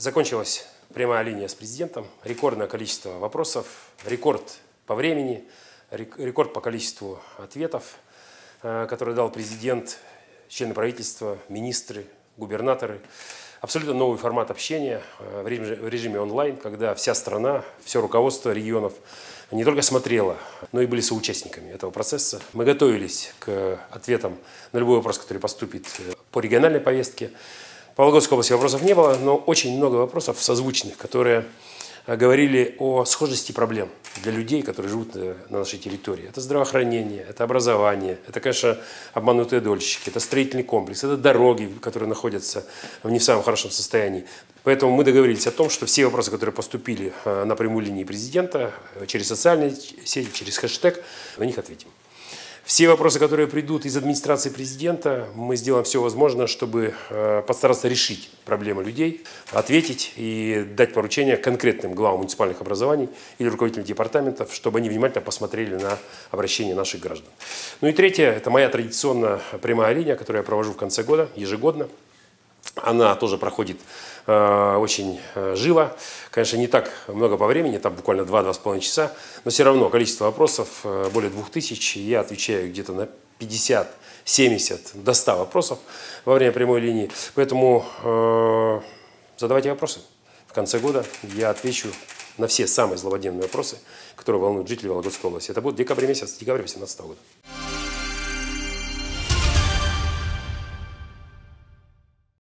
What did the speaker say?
Закончилась прямая линия с президентом. Рекордное количество вопросов, рекорд по времени, рекорд по количеству ответов, э, которые дал президент, члены правительства, министры, губернаторы. Абсолютно новый формат общения э, в режиме, онлайн, когда вся страна, все руководство регионов не только смотрело, но и были соучастниками этого процесса. Мы готовились к ответам на любой вопрос, который поступит э, по региональной повестке. Вологодской области вопросов не было, но очень много вопросов созвучных, которые э, говорили о схожести проблем для людей, которые живут э, на нашей территории. Это здравоохранение, это образование, это, конечно, обманутые дольщики, это строительный комплекс, это дороги, которые находятся в не в самом хорошем состоянии. Поэтому мы договорились о том, что все вопросы, которые поступили э, на прямую линию президента, через социальные сети, через хэштег, на них ответим. Все вопросы, которые придут из администрации президента, мы сделаем все возможное, чтобы э, постараться решить проблемы людей, ответить и дать поручения конкретным главам муниципальных образований или руководителям департаментов, чтобы они внимательно посмотрели на обращение наших граждан. Ну и третье, это моя традиционная прямая линия, которую я провожу в конце года, ежегодно. Она тоже проходит э, очень э, живо. Конечно, не так много по времени, там буквально 2-2,5 часа, но все равно количество вопросов э, более 2000. Я отвечаю где-то на 50, 70, до 100 вопросов во время прямой линии. Поэтому э, задавайте вопросы. В конце года я отвечу на все самые злободневные вопросы, которые волнуют жителей Вологодской области. Это будет декабрь месяц, декабрь 2018 года.